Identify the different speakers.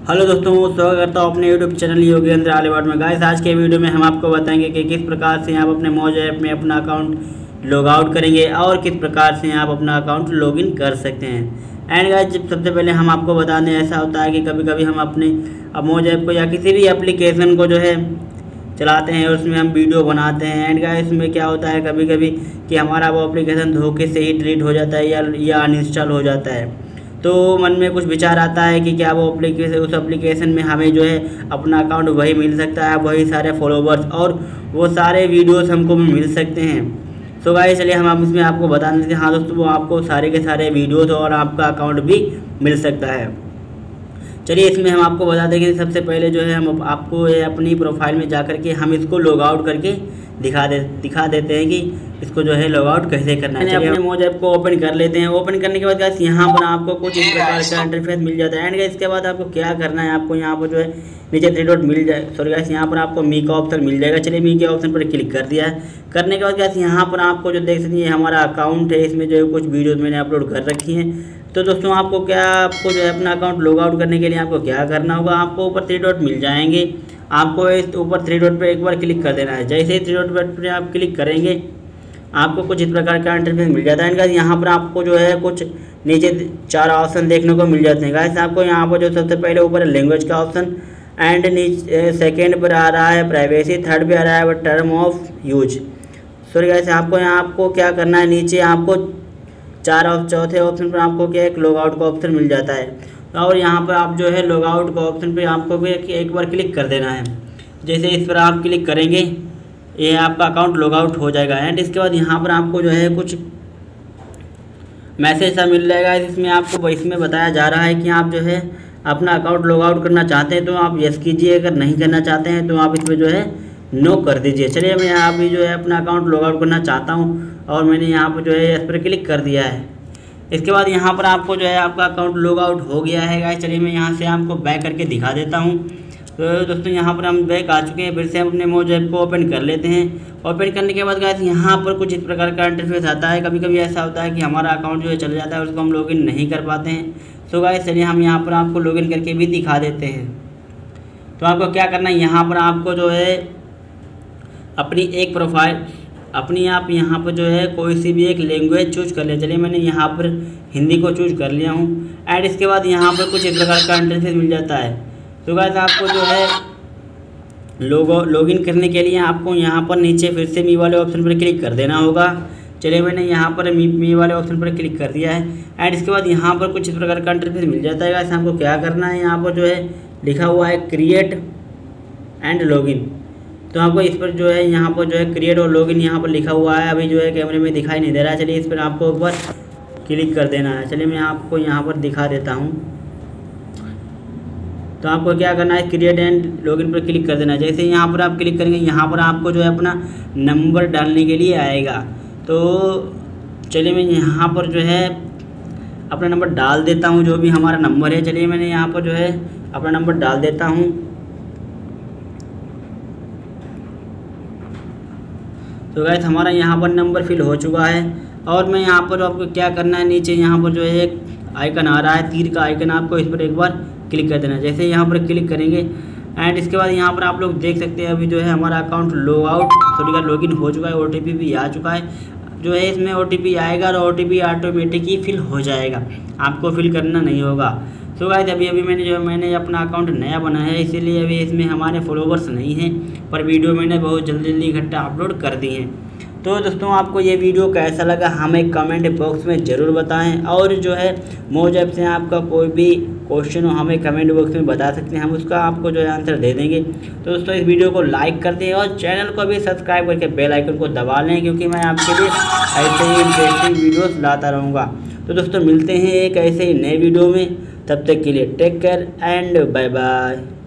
Speaker 1: Hello दोस्तों, स्वागत करता हूँ अपने यूट्यूब चैनल योगेंद्र आलिवाड में। गाइस आज के वीडियो में हम आपको बताएँगे कि किस प्रकार से आप अपने मौज ऐप में अपना अकाउंट लॉग आउट करेंगे और किस प्रकार से आप अपना अकाउंट लॉगिन कर सकते हैं। एंड गाइस जब सबसे पहले हम आपको बता दें ऐसा होता है कि कभी कभी हम अपने मौज ऐप को या किसी भी एप्लीकेशन को जो है चलाते हैं उसमें हम वीडियो बनाते हैं। एंड गाइस इसमें क्या होता है कभी कभी कि हमारा वो एप्लीकेशन धोखे से ही डिलीट हो जाता है या या अनइंस्टॉल हो जाता है। तो मन में कुछ विचार आता है कि क्या वो अप्लीकेशन उस एप्लीकेशन में हमें जो है अपना अकाउंट वही मिल सकता है, वही सारे फॉलोवर्स और वो सारे वीडियोस हमको मिल सकते हैं। सो गाइस चलिए हम आप इसमें आपको बता देते हैं। हाँ दोस्तों, वो आपको सारे के सारे वीडियोस और आपका अकाउंट भी मिल सकता है। चलिए इसमें हम आपको बता देंगे सबसे पहले जो है हम आपको अपनी प्रोफ़ाइल में जा कर के हम इसको लॉग आउट करके दिखा दे दिखा देते हैं कि इसको जो है लॉग आउट कैसे करना है। अपने मोज ऐप को ओपन कर लेते हैं। ओपन करने के बाद गैस यहाँ पर आपको कुछ इस प्रकार का इंटरफेस मिल जाता है। एंड इसके बाद आपको क्या करना है? आपको यहाँ पर जो है नीचे थ्री डॉट मिल जाए। सॉरी गैस यहाँ पर आपको मी का ऑप्शन मिल जाएगा। चलिए मी के ऑप्शन पर क्लिक कर दिया है। करने के बाद गैस यहाँ पर आपको जो देख सकते हैं हमारा अकाउंट है। इसमें जो है कुछ वीडियोज़ मैंने अपलोड कर रखी हैं। तो दोस्तों आपको क्या आपको जो है अपना अकाउंट लॉग आउट करने के लिए आपको क्या करना होगा? आपको ऊपर थ्री डॉट मिल जाएँगे। आपको इस ऊपर थ्री डॉट पर एक बार क्लिक कर देना है। जैसे ही थ्री डॉट पर आप क्लिक करेंगे, आपको कुछ इस प्रकार का इंटरफेस मिल जाता है। इनका यहाँ पर आपको जो है कुछ नीचे चार ऑप्शन देखने को मिल जाते हैं। गाइस आपको यहाँ पर जो सबसे पहले ऊपर लैंग्वेज का ऑप्शन एंड नीचे सेकेंड पर आ रहा है प्राइवेसी थर्ड पर आ रहा है term of use sorry guys आपको यहाँ आपको क्या करना है? नीचे आपको चार और चौथे ऑप्शन पर आपको क्या एक लॉग आउट का ऑप्शन मिल जाता है। और यहाँ पर आप जो है लॉग आउट का ऑप्शन पे आपको भी एक बार क्लिक कर देना है। जैसे इस पर आप क्लिक करेंगे, ये आपका अकाउंट लॉग आउट हो जाएगा। एंड इसके बाद यहाँ पर आपको जो है कुछ मैसेज सा मिल जाएगा। इसमें आपको इसमें बताया जा रहा है कि आप जो है अपना अकाउंट लॉग आउट करना चाहते हैं तो आप यस कीजिए। अगर नहीं करना चाहते हैं तो आप इसमें जो है नो कर दीजिए। चलिए, मैं यहाँ भी जो है अपना अकाउंट लॉग आउट करना चाहता हूँ और मैंने यहाँ पर जो है इस पर क्लिक कर दिया है। इसके बाद यहाँ पर आपको जो है आपका अकाउंट लॉग आउट हो गया है गाइस चलिए मैं यहाँ से आपको बैक करके दिखा देता हूँ। तो दोस्तों, यहाँ पर हम बैक आ चुके हैं। फिर से हम अपने मोज ऐप को ओपन कर लेते हैं। ओपन करने के बाद गाइस यहाँ पर कुछ इस प्रकार का इंटरफेस आता है। कभी कभी ऐसा होता है कि हमारा अकाउंट जो है चला जाता है उसको हम लॉगिन नहीं कर पाते हैं। तो गाइस चलिए हम यहाँ पर आपको लॉगिन करके भी दिखा देते हैं। तो आपको क्या करना है? यहाँ पर आपको जो है अपनी एक प्रोफ़ाइल अपनी आप यहाँ पर जो है कोई सी भी एक लैंग्वेज चूज़ कर लिया। चलिए मैंने यहाँ पर हिंदी को चूज़ कर लिया हूँ। एंड इसके बाद यहाँ पर कुछ इस प्रकार का इंटरफेस मिल जाता है। तो गाइस आपको जो है लोगो लॉगिन करने के लिए आपको यहाँ पर नीचे फिर से मी वाले ऑप्शन पर क्लिक कर देना होगा। चलिए मैंने यहाँ पर मी मी वाले ऑप्शन पर क्लिक कर दिया है। एंड इसके बाद यहाँ पर कुछ इस प्रकार का इंटरफेस मिल जाता है। गाइस आपको क्या करना है? यहाँ पर जो है लिखा हुआ है क्रिएट एंड लॉगिन तो आपको इस पर जो है यहाँ पर जो है क्रिएट और लॉगिन यहाँ पर लिखा हुआ है। अभी जो है कैमरे में दिखाई नहीं दे रहा है। चलिए इस पर आपको ऊपर क्लिक कर देना है। चलिए मैं आपको यहाँ पर दिखा देता हूँ। तो आपको क्या करना है? क्रिएट एंड लॉगिन पर क्लिक कर देना जैसे यहाँ पर आप क्लिक करेंगे, यहाँ पर आपको जो है अपना नंबर डालने के लिए आएगा। तो चलिए मैं यहाँ पर जो है अपना नंबर डाल देता हूँ। जो भी हमारा नंबर है, चलिए मैंने यहाँ पर जो है अपना नंबर डाल देता हूँ। तो गैस हमारा यहाँ पर नंबर फिल हो चुका है और मैं यहाँ पर आपको क्या करना है, नीचे यहाँ पर जो है एक आइकन आ रहा है, तीर का आइकन आपको इस पर एक बार क्लिक कर देना जैसे यहाँ पर क्लिक करेंगे एंड इसके बाद यहाँ पर आप लोग देख सकते हैं अभी जो है हमारा अकाउंट लॉग आउट सॉरी का लॉगिन हो चुका है ओटीपी भी आ चुका है। जो है इसमें ओटीपी आएगा और ओ टी ऑटोमेटिक ही फिल हो जाएगा। आपको फिल करना नहीं होगा। तो गाइस अभी अभी मैंने जो मैंने अपना अकाउंट नया बनाया है, इसीलिए अभी इसमें हमारे फॉलोवर्स नहीं हैं, पर वीडियो मैंने बहुत जल्दी जल्दी इकट्ठा अपलोड कर दी हैं। तो दोस्तों, आपको ये वीडियो कैसा लगा, हमें कमेंट बॉक्स में ज़रूर बताएँ, और जो है, मोज ऐप से आपका कोई भी क्वेश्चन हो, हमें कमेंट बॉक्स में बता सकते हैं, हम उसका आपको जो है आंसर दे देंगे। तो दोस्तों, इस वीडियो को लाइक कर दें, और चैनल को भी सब्सक्राइब करके बेल आइकन को दबा लें, क्योंकि मैं आपके लिए ऐसे ही इंटरेस्टिंग वीडियोस लाता रहूँगा। तो दोस्तों, मिलते हैं एक ऐसे ही नए वीडियो में। तब तक के लिए take care and bye bye